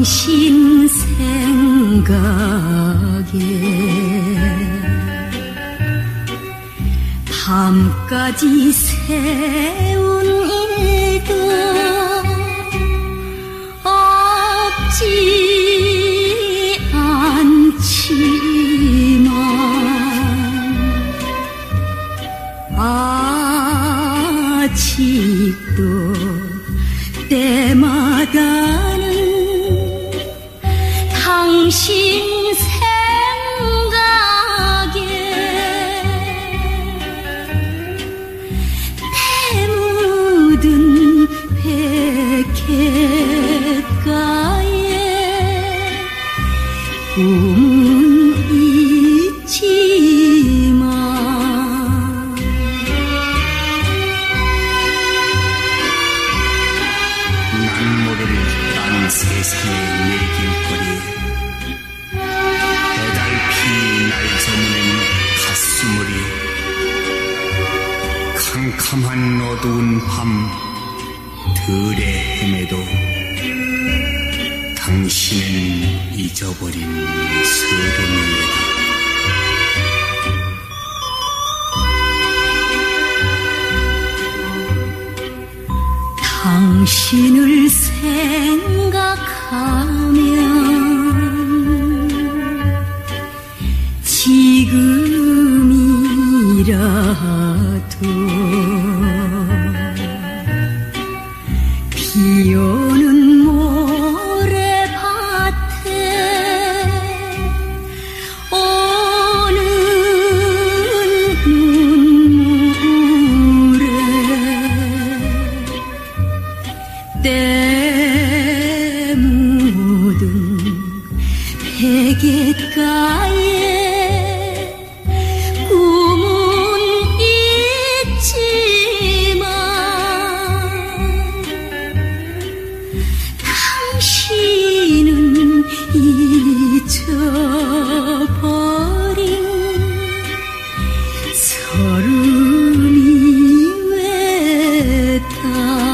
당신 생각에 밤까지 세운 일도 없지 않지만 아직도 때마다 당신 생각에 묻은 백해가에 꿈은 있지만 난 모를 딴 세상의 내 길거리에 캄캄한 어두운 밤 들의 헤매도 당신은 잊어버린 서름이다. 당신을 생각 비오는 모래밭에 오는 눈물에 때 묻은 베갯가에 time